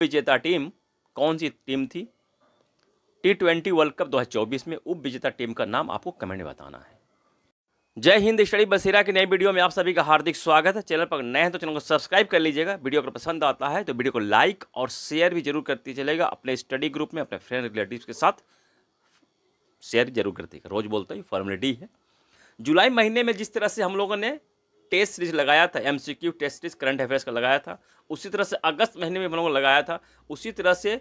विजेता टीम, कौन सी टीम थी? टी ट्वेंटी वर्ल्ड कप 2024 में उप विजेता टीम का नाम आपको कमेंट में बताना है। जय हिंद, स्टडी बसेरा की नई वीडियो में आप सभी का हार्दिक स्वागत है। चैनल पर नए हैं तो चैनल को सब्सक्राइब कर लीजिएगा। वीडियो अगर पसंद आता है तो वीडियो को लाइक और शेयर भी ज़रूर करती चलेगा। अपने स्टडी ग्रुप में, अपने फ्रेंड रिलेटिव के साथ शेयर ज़रूर करती रोज़ बोलते हैं फॉर्मेलिटी है। जुलाई महीने में जिस तरह से हम लोगों ने टेस्ट सीरीज़ लगाया था MCQ test series, current affairs का लगाया था। उसी तरह से अगस्त महीने में हम लोगों ने लगाया था। उसी तरह से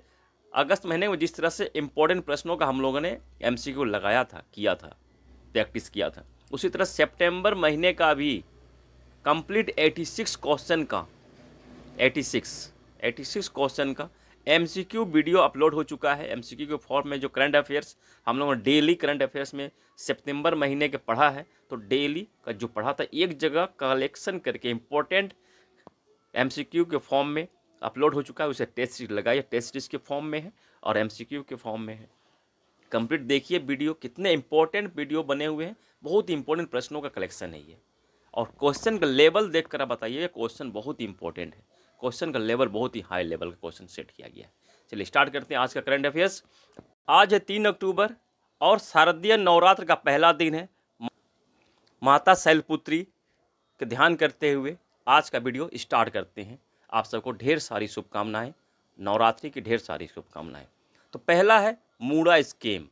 अगस्त महीने में जिस तरह से इंपॉर्टेंट प्रश्नों का हम लोगों ने एमसीक्यू लगाया था, किया था प्रैक्टिस किया था। उसी तरह सितंबर महीने का भी कंप्लीट 86 क्वेश्चन का 86 86 क्वेश्चन का एमसीक्यू वीडियो अपलोड हो चुका है। एमसीक्यू के फॉर्म में जो करंट अफेयर्स हम लोगों ने डेली करंट अफेयर्स में सितंबर महीने के पढ़ा है। तो डेली का जो पढ़ा था, एक जगह कलेक्शन करके इम्पोर्टेंट एमसीक्यू के फॉर्म में अपलोड हो चुका है। उसे टेस्ट सीरीज़ लगाई टेस्ट सीरीज़ के फॉर्म में है और एमसीक्यू के फॉर्म में है। कंप्लीट देखिए वीडियो, कितने इंपॉर्टेंट वीडियो बने हुए हैं। बहुत इंपॉर्टेंट प्रश्नों का कलेक्शन है ये। और क्वेश्चन का लेवल देख कर आप बताइए क्वेश्चन बहुत ही इंपॉर्टेंट है। क्वेश्चन का लेवल बहुत ही हाई लेवल का क्वेश्चन सेट किया गया है। चलिए स्टार्ट करते हैं आज का करंट अफेयर्स। आज है तीन अक्टूबर और शारदीय नवरात्र का पहला दिन है। माता शैलपुत्री के ध्यान करते हुए आज का वीडियो स्टार्ट करते हैं। आप सबको ढेर सारी शुभकामनाएँ, नवरात्रि की ढेर सारी शुभकामनाएँ। तो पहला है मूड़ा स्कीम।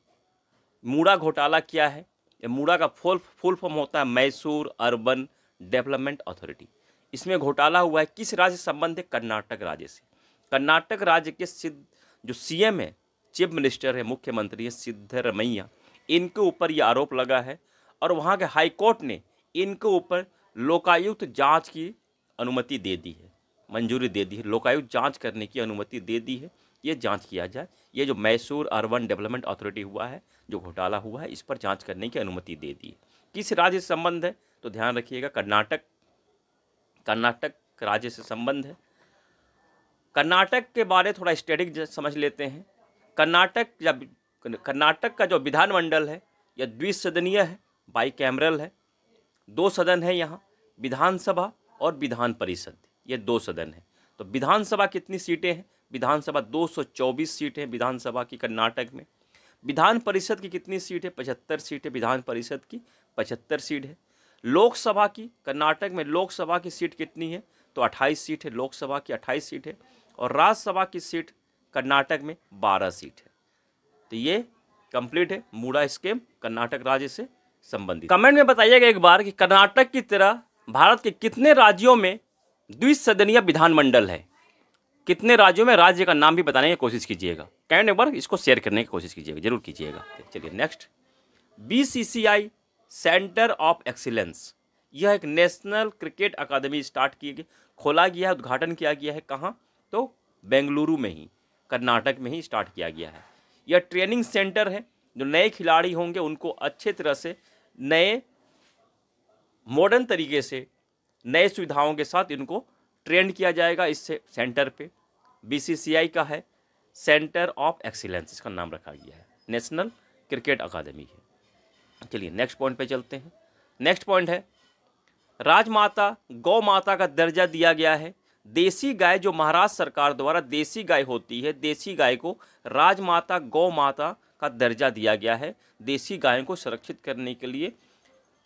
मूड़ा घोटाला क्या है? ये मूड़ा का फुल फुल फॉर्म होता है मैसूर अर्बन डेवलपमेंट अथॉरिटी। इसमें घोटाला हुआ है किस राज्य से संबंध है कर्नाटक राज्य से। कर्नाटक राज्य के सिद्ध, जो सीएम है चीफ मिनिस्टर है, मुख्यमंत्री है सिद्धरमैया इनके ऊपर ये आरोप लगा है और वहाँ के हाईकोर्ट ने इनके ऊपर लोकायुक्त जाँच की अनुमति दे दी है, मंजूरी दे दी है। लोकायुक्त जाँच करने की अनुमति दे दी है, ये जाँच किया जाए। ये जो मैसूर अर्बन डेवलपमेंट अथॉरिटी हुआ है, जो घोटाला हुआ है, इस पर जाँच करने की अनुमति दे दी है। किस राज्य से संबंध है? तो ध्यान रखिएगा, कर्नाटक कर्नाटक राज्य से संबंध है। कर्नाटक के बारे थोड़ा स्टेटिक समझ लेते हैं। कर्नाटक जब कर्नाटक का जो विधानमंडल है, यह द्विसदनीय है बाई कैमरल है। दो सदन है यहाँ, विधानसभा और विधान परिषद। ये दो सदन है। तो विधानसभा कितनी सीटें हैं? विधानसभा 224 सीटें हैं विधानसभा की कर्नाटक में। विधान परिषद की कितनी सीट है? पचहत्तर सीट विधान परिषद की पचहत्तर सीट है। लोकसभा की, कर्नाटक में लोकसभा की सीट कितनी है? तो 28 सीट है, लोकसभा की 28 सीट है और राज्यसभा की सीट कर्नाटक में 12 सीट है। तो ये कंप्लीट है मूड़ा स्कीम कर्नाटक राज्य से संबंधित। कमेंट में बताइएगा एक बार कि कर्नाटक की तरह भारत के कितने राज्यों में द्विसदनीय विधानमंडल है? कितने राज्यों में? राज्य का नाम भी बताने की कोशिश कीजिएगा। कैंड एक बार इसको शेयर करने की कोशिश कीजिएगा, ज़रूर कीजिएगा। चलिए next BCCI centre of excellence. यह एक नेशनल क्रिकेट अकादमी स्टार्ट की गई खोला गया है, उद्घाटन किया गया है कहाँ? तो बेंगलुरु में ही, कर्नाटक में ही स्टार्ट किया गया है। यह ट्रेनिंग सेंटर है, जो नए खिलाड़ी होंगे, उनको अच्छे तरह से, नए मॉडर्न तरीके से, नए सुविधाओं के साथ इनको ट्रेंड किया जाएगा इस सेंटर पे। बीसीसीआई का है, सेंटर ऑफ़ एक्सीलेंस, इसका नाम रखा गया है। नेशनल क्रिकेट अकादमी है। चलिए नेक्स्ट पॉइंट पे चलते हैं। नेक्स्ट पॉइंट है, राजमाता गौ माता का दर्जा दिया गया है। देसी गाय जो महाराष्ट्र सरकार द्वारा देसी गाय होती है, देसी गाय को राजमाता गौ माता का दर्जा दिया गया है। देसी गायों को सुरक्षित करने के लिए,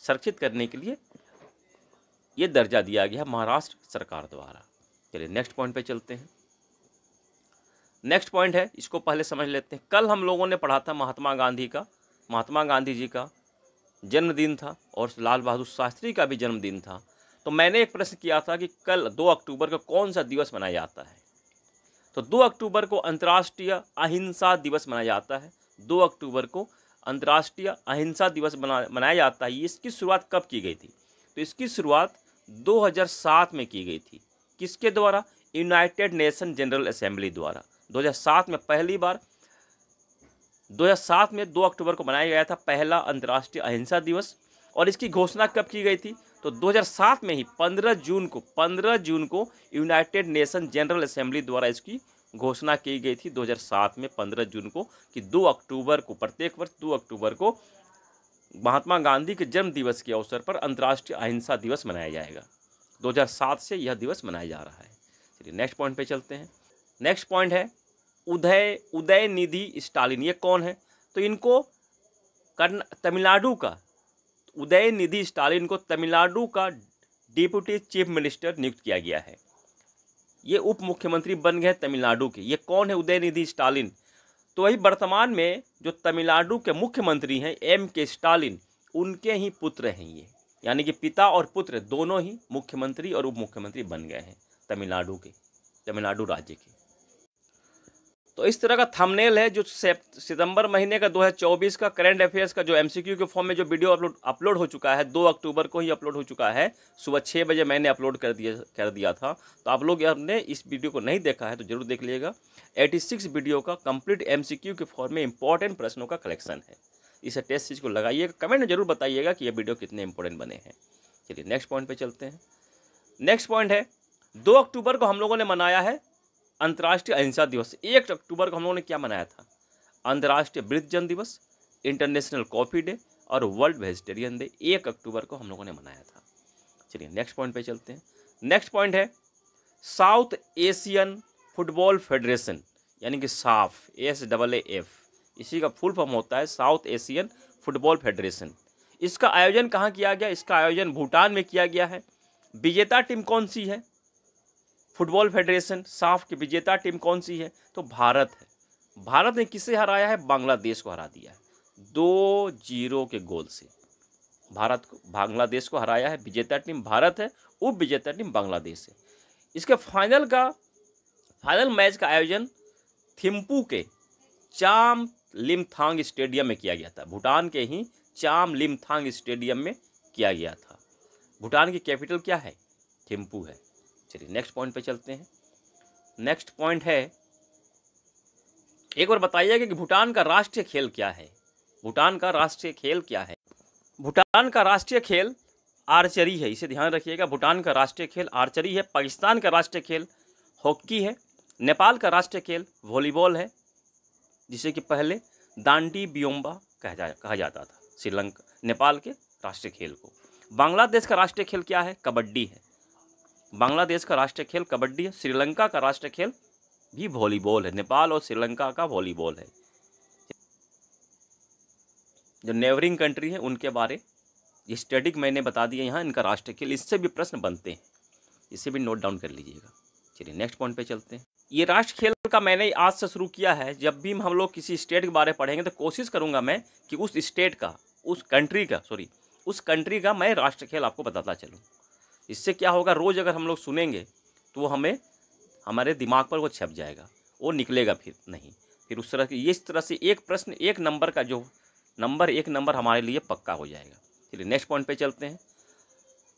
सुरक्षित करने के लिए ये दर्जा दिया गया है महाराष्ट्र सरकार द्वारा। चलिए नेक्स्ट पॉइंट पे चलते हैं। नेक्स्ट पॉइंट है, इसको पहले समझ लेते हैं। कल हम लोगों ने पढ़ा था महात्मा गांधी का, महात्मा गांधी जी का जन्मदिन था और लाल बहादुर शास्त्री का भी जन्मदिन था। तो मैंने एक प्रश्न किया था कि कल दो अक्टूबर को कौन सा दिवस मनाया जाता है? तो दो अक्टूबर को अंतर्राष्ट्रीय अहिंसा दिवस मनाया जाता है। दो अक्टूबर को अंतर्राष्ट्रीय अहिंसा दिवस मनाया जाता है। इसकी शुरुआत कब की गई थी? तो इसकी शुरुआत 2007 में की गई थी। किसके द्वारा? यूनाइटेड नेशन जनरल असेंबली द्वारा। 2007 में पहली बार 2007 में 2 अक्टूबर को मनाया गया था पहला अंतर्राष्ट्रीय अहिंसा दिवस। और इसकी घोषणा कब की गई थी? तो 2007 में ही 15 जून को 15 जून को यूनाइटेड नेशन जनरल असेंबली द्वारा इसकी घोषणा की गई थी 2007 में 15 जून को, कि 2 अक्टूबर को, प्रत्येक वर्ष 2 अक्टूबर को महात्मा गांधी के जन्म दिवस के अवसर पर अंतर्राष्ट्रीय अहिंसा दिवस मनाया जाएगा। 2007 से यह दिवस मनाया जा रहा है। चलिए नेक्स्ट पॉइंट पे चलते हैं। नेक्स्ट पॉइंट है उदय उदय निधि स्टालिन, ये कौन है? तो इनको कर्न तमिलनाडु का उदय निधि स्टालिन को तमिलनाडु का डिप्यूटी चीफ मिनिस्टर नियुक्त किया गया है। ये उप मुख्यमंत्री बन गए तमिलनाडु के। ये कौन है उदयनिधि स्टालिन? तो वही वर्तमान में जो तमिलनाडु के मुख्यमंत्री हैं, एम के स्टालिन, उनके ही पुत्र हैं ये। यानी कि पिता और पुत्र दोनों ही मुख्यमंत्री और उप मुख्यमंत्री बन गए हैं तमिलनाडु के, तमिलनाडु राज्य के। तो इस तरह का थंबनेल है जो सितंबर महीने का 2024 का करंट अफेयर्स का जो एमसीक्यू के फॉर्म में जो वीडियो अपलोड अपलोड हो चुका है, दो अक्टूबर को ही अपलोड हो चुका है, सुबह छः बजे मैंने अपलोड कर दिया कर दिया था। तो आप लोग आपने इस वीडियो को नहीं देखा है तो ज़रूर देख लीजिएगा। एटी वीडियो का कंप्लीट एम के फॉर्म में इंपॉर्टेंट प्रश्नों का कलेक्शन है। इसे टेस्ट चीज़ को लगाइएगा कमेंट में ज़रूर बताइएगा कि ये वीडियो कितने इंपॉर्टेंट बने हैं। चलिए नेक्स्ट पॉइंट पर चलते हैं। नेक्स्ट पॉइंट है, दो अक्टूबर को हम लोगों ने मनाया है अंतर्राष्ट्रीय अहिंसा दिवस। एक अक्टूबर को हम लोगों ने क्या मनाया था? अंतर्राष्ट्रीय वृद्धजन दिवस, इंटरनेशनल कॉफ़ी डे और वर्ल्ड वेजिटेरियन डे। एक अक्टूबर को हम लोगों ने मनाया था। चलिए नेक्स्ट पॉइंट पे चलते हैं। नेक्स्ट पॉइंट है साउथ एशियन फुटबॉल फेडरेशन यानी कि साफ़ एस डबल ए एफ़ इसी का फुल फॉर्म होता है साउथ एशियन फुटबॉल फेडरेशन इसका आयोजन कहाँ किया गया? इसका आयोजन भूटान में किया गया है। विजेता टीम कौन सी है? फुटबॉल फेडरेशन, साफ़ की विजेता टीम कौन सी है? तो भारत है। भारत ने किसे हराया है? बांग्लादेश को हरा दिया है। दो ज़ीरो के गोल से। भारत को, बांग्लादेश को हराया है। विजेता टीम भारत है उप विजेता टीम बांग्लादेश है। इसके फाइनल का, फाइनल मैच का आयोजन थिम्पू के चाम लिमथांग स्टेडियम में किया गया था। भूटान के ही चाम लिमथांग स्टेडियम में किया गया था। भूटान की कैपिटल क्या है? थिम्पू है। चलिए नेक्स्ट पॉइंट पे चलते हैं। नेक्स्ट पॉइंट है, एक बार बताइएगा कि भूटान का राष्ट्रीय खेल क्या है? भूटान का राष्ट्रीय खेल क्या है? भूटान का राष्ट्रीय खेल आर्चरी है, इसे ध्यान रखिएगा। भूटान का राष्ट्रीय खेल आर्चरी है, पाकिस्तान का राष्ट्रीय खेल हॉकी है, नेपाल का राष्ट्रीय खेल वॉलीबॉल है, जिसे कि पहले दांडी बियोम्बा कहा जा, कहा जाता था, श्रीलंका, नेपाल के राष्ट्रीय खेल को। बांग्लादेश का राष्ट्रीय खेल क्या है? कबड्डी है। बांग्लादेश का राष्ट्रीय खेल कबड्डी श्रीलंका का राष्ट्रीय खेल भी वॉलीबॉल है, नेपाल और श्रीलंका का वॉलीबॉल है। जो नेवरिंग कंट्री है, उनके बारे ये स्टेटिक मैंने बता दिया यहाँ, इनका राष्ट्रीय खेल, इससे भी प्रश्न बनते हैं। इसे भी नोट डाउन कर लीजिएगा। चलिए नेक्स्ट पॉइंट पे चलते हैं। ये राष्ट्र खेल का मैंने आज से शुरू किया है, जब भी हम लोग किसी स्टेट के बारे में पढ़ेंगे तो कोशिश करूँगा मैं कि उस स्टेट का, उस कंट्री का सॉरी उस कंट्री का मैं राष्ट्र खेल आपको बताता चलूँ। इससे क्या होगा, रोज़ अगर हम लोग सुनेंगे तो वो हमें, हमारे दिमाग पर वो छप जाएगा, वो निकलेगा फिर नहीं। फिर उस तरह की, इस तरह से एक प्रश्न, एक नंबर का जो, नंबर, एक नंबर हमारे लिए पक्का हो जाएगा। चलिए नेक्स्ट पॉइंट पे चलते हैं।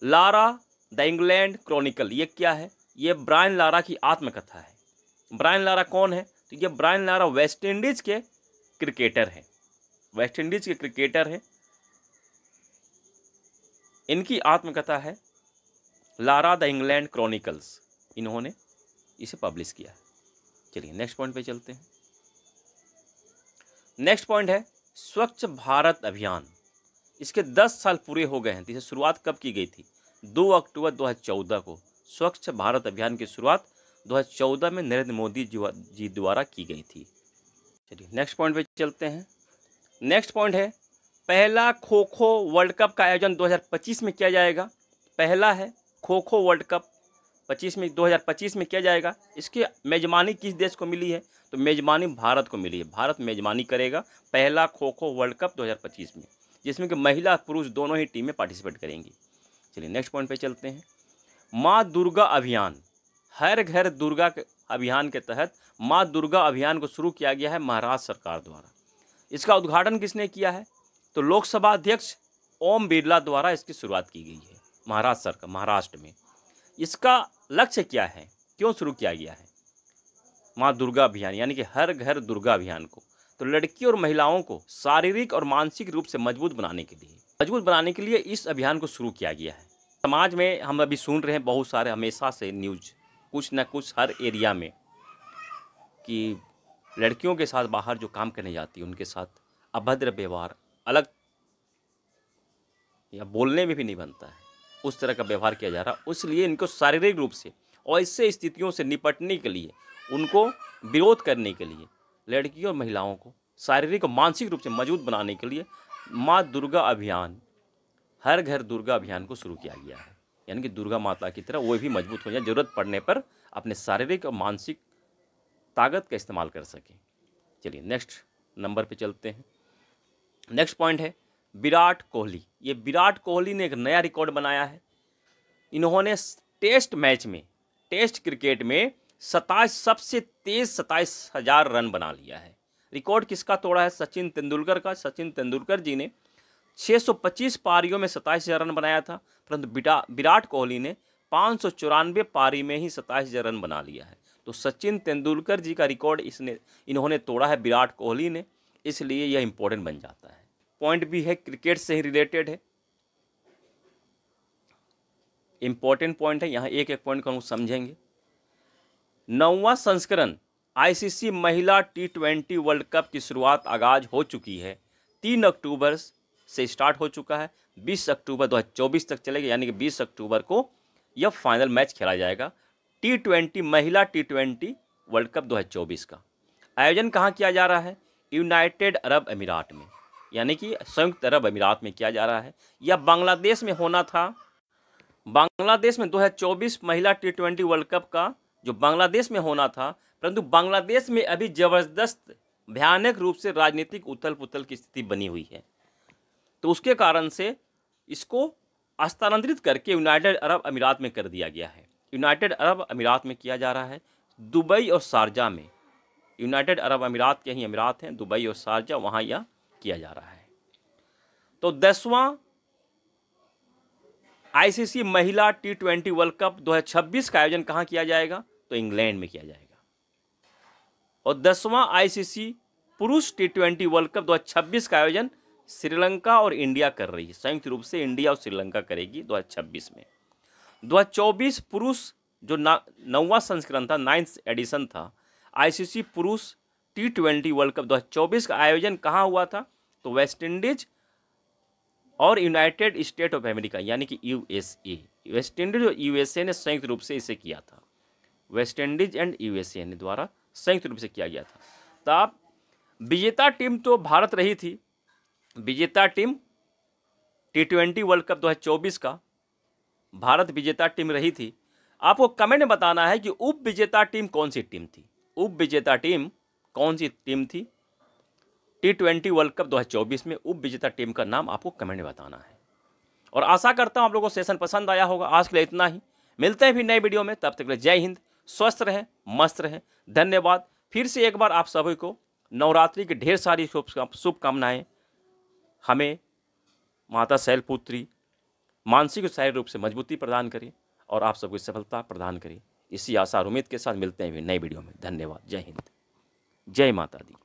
लारा, द इंग्लैंड क्रॉनिकल, ये क्या है? ये ब्रायन लारा की आत्मकथा है। ब्रायन लारा कौन है? तो ये ब्रायन लारा वेस्ट इंडीज़ के क्रिकेटर हैं। वेस्ट इंडीज़ के क्रिकेटर हैं। इनकी आत्मकथा है लारा द इंग्लैंड क्रॉनिकल्स। इन्होंने इसे पब्लिश किया। चलिए नेक्स्ट पॉइंट पे चलते हैं। नेक्स्ट पॉइंट है, स्वच्छ भारत अभियान। इसके 10 साल पूरे हो गए हैं। इसे शुरुआत कब की गई थी? 2 अक्टूबर 2014 को। स्वच्छ भारत अभियान की शुरुआत 2014 में नरेंद्र मोदी जी द्वारा की गई थी। चलिए नेक्स्ट पॉइंट पे चलते हैं। नेक्स्ट पॉइंट है, पहला खो खो वर्ल्ड कप का आयोजन 2025 में किया जाएगा। पहला है खो खो वर्ल्ड कप पच्चीस में 2025 में किया जाएगा। इसकी मेज़बानी किस देश को मिली है? तो मेज़बानी भारत को मिली है। भारत मेज़बानी करेगा पहला खो खो वर्ल्ड कप 2025 में, जिसमें कि महिला पुरुष दोनों ही टीमें पार्टिसिपेट करेंगी। चलिए नेक्स्ट पॉइंट पे चलते हैं। माँ दुर्गा अभियान। हर घर दुर्गा अभियान के तहत माँ दुर्गा अभियान को शुरू किया गया है महाराष्ट्र सरकार द्वारा। इसका उद्घाटन किसने किया है? तो लोकसभा अध्यक्ष ओम बिरला द्वारा इसकी शुरुआत की गई है। महाराष्ट्र सरकार महाराष्ट्र में। इसका लक्ष्य क्या है? क्यों शुरू किया गया है? माँ दुर्गा अभियान, यानी कि हर घर दुर्गा अभियान को तो लड़की और महिलाओं को शारीरिक और मानसिक रूप से मज़बूत बनाने के लिए, मज़बूत बनाने के लिए इस अभियान को शुरू किया गया है। समाज में हम अभी सुन रहे हैं बहुत सारे हमेशा से न्यूज़, कुछ न कुछ हर एरिया में, कि लड़कियों के साथ बाहर जो काम करने जाती है, उनके साथ अभद्र व्यवहार, अलग, या बोलने में भी नहीं बनता है। उस तरह का व्यवहार किया जा रहा। इसलिए इनको शारीरिक रूप से और इससे स्थितियों से निपटने के लिए, उनको विरोध करने के लिए, लड़कियों और महिलाओं को शारीरिक और मानसिक रूप से मज़बूत बनाने के लिए माँ दुर्गा अभियान, हर घर दुर्गा अभियान को शुरू किया गया है। यानी कि दुर्गा माता की तरह वो भी मज़बूत हो जाए ज़रूरत पड़ने पर अपने शारीरिक और मानसिक ताकत का इस्तेमाल कर सकें। चलिए नेक्स्ट नंबर पे चलते हैं। नेक्स्ट पॉइंट है विराट कोहली। ये विराट कोहली ने एक नया रिकॉर्ड बनाया है। इन्होंने टेस्ट मैच में, टेस्ट क्रिकेट में सताईस सबसे तेज सताईस हज़ार रन बना लिया है। रिकॉर्ड किसका तोड़ा है? सचिन तेंदुलकर का। सचिन तेंदुलकर जी ने 625 पारियों में सताईस हज़ार रन बनाया था, परंतु विराट कोहली ने पाँच सौ चौरानवे पारी में ही सताईस हज़ार रन बना लिया है। तो सचिन तेंदुलकर जी का रिकॉर्ड इसने, इन्होंने तोड़ा है विराट कोहली ने, इसलिए यह इम्पोर्टेंट बन जाता है। पॉइंट भी है, क्रिकेट से ही रिलेटेड है। इंपॉर्टेंट पॉइंट है, यहाँ एक एक पॉइंट को हम समझेंगे। नौवा संस्करण, आईसीसी महिला टी ट्वेंटी वर्ल्ड कप की शुरुआत आगाज़ हो चुकी है। तीन अक्टूबर से स्टार्ट हो चुका है। 20 अक्टूबर 2024 तक चलेगा, यानी कि 20 अक्टूबर को यह फाइनल मैच खेला जाएगा, टी ट्वेंटी, महिला टी ट्वेंटी वर्ल्ड कप 2024 का। आयोजन कहाँ किया जा रहा है? यूनाइटेड अरब अमीरात में। यानी कि संयुक्त अरब अमीरात में किया जा रहा है। या बांग्लादेश में होना था। बांग्लादेश में 2024 महिला टी ट्वेंटी वर्ल्ड कप का जो बांग्लादेश में होना था, परंतु बांग्लादेश में अभी ज़बरदस्त, भयानक रूप से राजनीतिक उथल पुथल की स्थिति बनी हुई है। तो उसके कारण से इसको स्थानांतरित करके यूनाइटेड अरब अमीरात में कर दिया गया है। यूनाइटेड अरब अमीरात में किया जा रहा है दुबई और शारजा में। यूनाइटेड अरब अमीरात के ही अमीरात हैं, दुबई और शारजा वहाँ यह किया जा रहा है। तो दसवां आईसीसी महिला टी ट्वेंटी वर्ल्ड कप 2026 का आयोजन कहाँ किया जाएगा? तो इंग्लैंड में किया जाएगा। और दसवां आईसीसी पुरुष टी ट्वेंटी वर्ल्ड कप 2026 का आयोजन श्रीलंका और इंडिया कर रही है। संयुक्त रूप से इंडिया और श्रीलंका करेगी 2026 में। 2024 पुरुष, जो नौवा संस्करण था नाइन्थ एडिशन था आईसीसी पुरुष टी ट्वेंटी वर्ल्ड कप 2024 का आयोजन कहाँ हुआ था? तो वेस्ट इंडीज और यूनाइटेड स्टेट ऑफ़ अमेरिका यानी कि यूएसए वेस्ट इंडीज और यूएसए ने संयुक्त रूप से इसे किया था। वेस्ट इंडीज एंड यूएसए ने द्वारा संयुक्त रूप से किया गया था। तो आप विजेता टीम तो भारत रही थी। विजेता team T twenty world cup 2024 का। भारत विजेता टीम रही थी। आपको कमेंट में बताना है कि उप विजेता टीम कौन सी टीम थी? उप विजेता टीम कौन सी टीम थी? टी ट्वेंटी वर्ल्ड कप 2024 में उप विजेता टीम का नाम आपको कमेंट में बताना है। और आशा करता हूँ आप लोगों को सेशन पसंद आया होगा। आज के लिए इतना ही। मिलते हैं फिर नए वीडियो में। तब तक के लिए जय हिंद। स्वस्थ रहें, मस्त रहें। धन्यवाद। फिर से एक बार आप सभी को नवरात्रि की ढेर सारी शुभकामनाएँ। हमें माता शैलपुत्री मानसिक और शारीरिक रूप से मजबूती प्रदान करें और आप सबको सफलता प्रदान करें। इसी आशा और उम्मीद के साथ मिलते हैं नए वीडियो में। धन्यवाद। जय हिंद। जय माता दी।